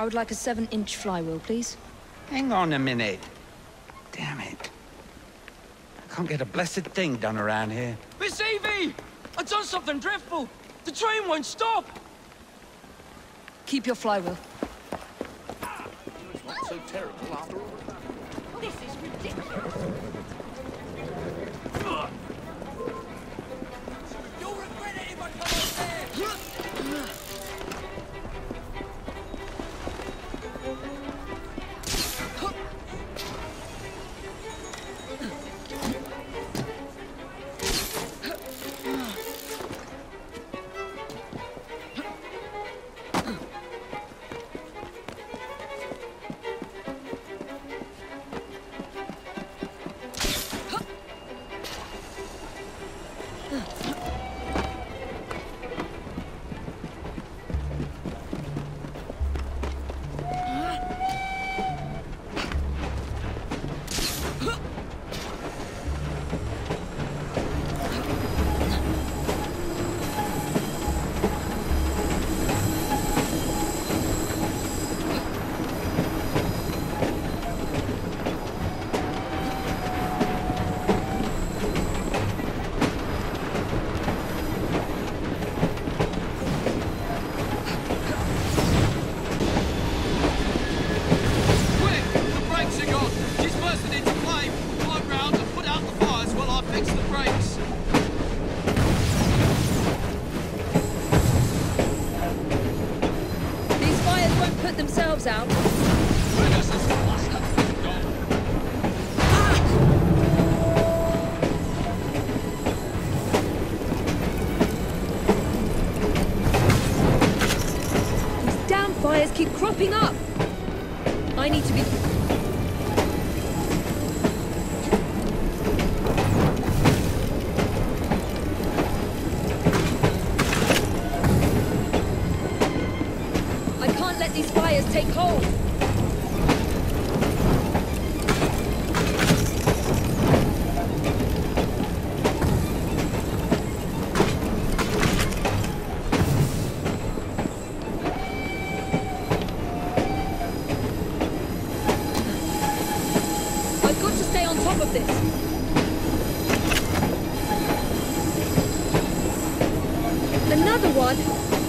I would like a seven-inch flywheel, please. Hang on a minute. Damn it. I can't get a blessed thing done around here. Miss Evie! I've done something dreadful! The train won't stop! Keep your flywheel. It's not so terrible after all. This is ridiculous. Keep cropping up. I need to be... I can't let these fires take hold. I've got to stay on top of this. Another one?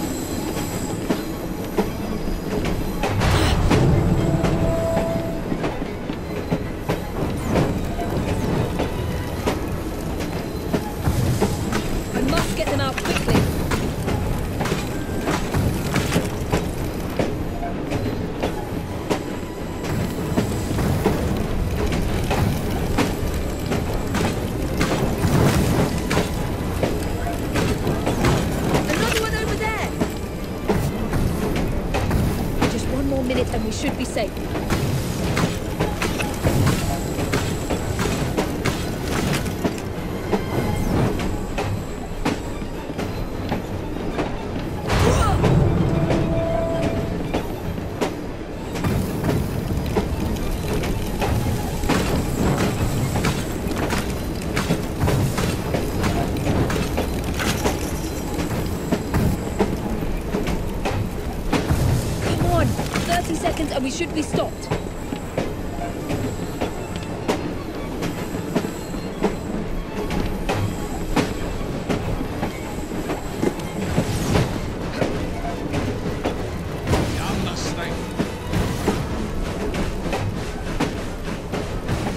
minute and we should be safe. And we should be stopped.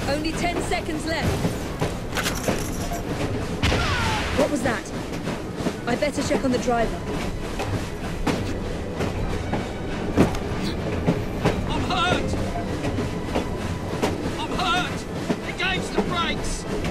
Only ten seconds left. What was that? I better check on the driver. Yikes.